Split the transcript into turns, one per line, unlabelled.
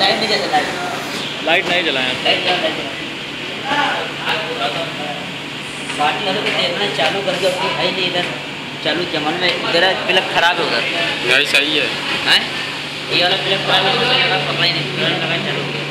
Light नहीं जला light
नहीं जलाया
लाइट वालों को देखना चालू करके उसकी है नहीं इधर। चालू जमन में इधर प्लग खराब है उधर
भाई सही है।
हैं? ये वाला प्लग खराब है उसमें लगा पकड़ा ही नहीं। तुरंत लगा चालू हो गया।